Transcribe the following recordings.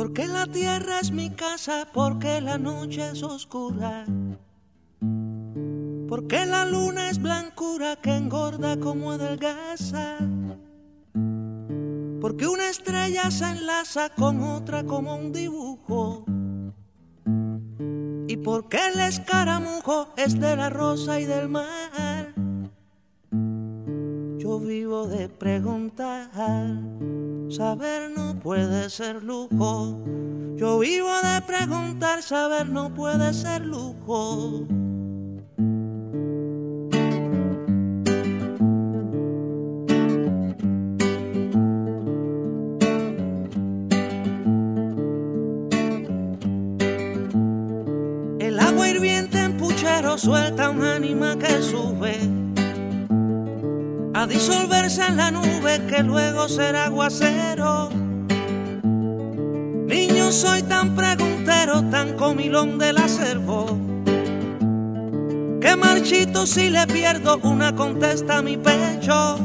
Porque la tierra es mi casa, porque la noche es oscura. Porque la luna es blancura que engorda como adelgaza. Porque una estrella se enlaza con otra como un dibujo. Y porque el escaramujo es de la rosa y del mar. Yo vivo de preguntar, saber no puede ser lujo. Yo vivo de preguntar, saber no puede ser lujo. El agua hirviente en puchero suelta un ánima que sube a disolverse en la nube que luego será aguacero. Niño, soy tan preguntero, tan comilón del acervo, que marchito si le pierdo una contesta a mi pecho.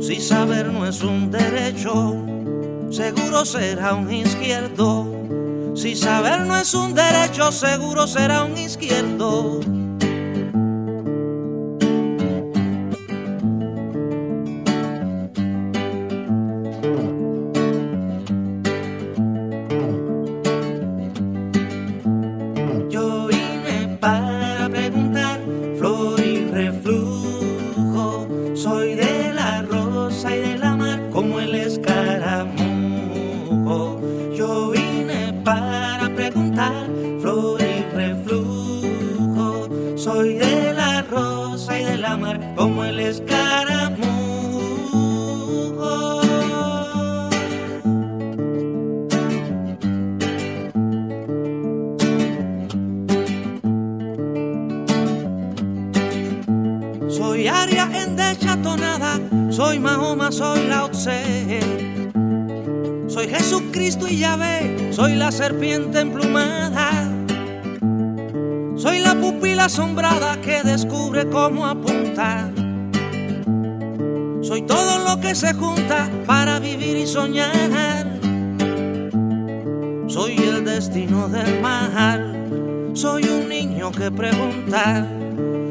Si saber no es un derecho, seguro será un izquierdo. Si saber no es un derecho, seguro será un izquierdo. Serpiente emplumada. Soy la pupila asombrada que descubre cómo apuntar. Soy todo lo que se junta para vivir y soñar. Soy el destino del mar. Soy un niño que pregunta.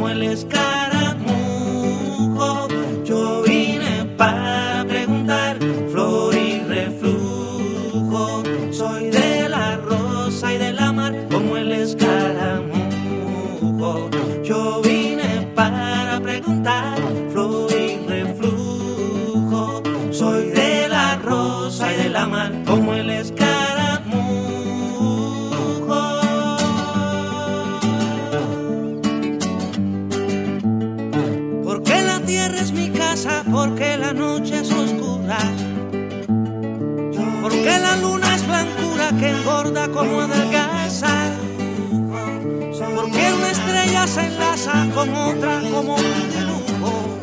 como el escaramujo. Yo vine para preguntar flor y reflujo. Soy de la rosa y de la mar como el escaramujo. porque la noche es oscura, porque la luna es blancura que engorda como adelgaza, porque una estrella se enlaza con otra como un dibujo,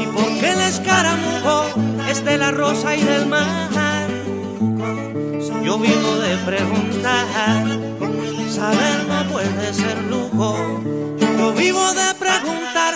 y porque el escaramujo es de la rosa y del mar. Yo vivo de preguntar, saber no puede ser lujo, yo vivo de preguntar.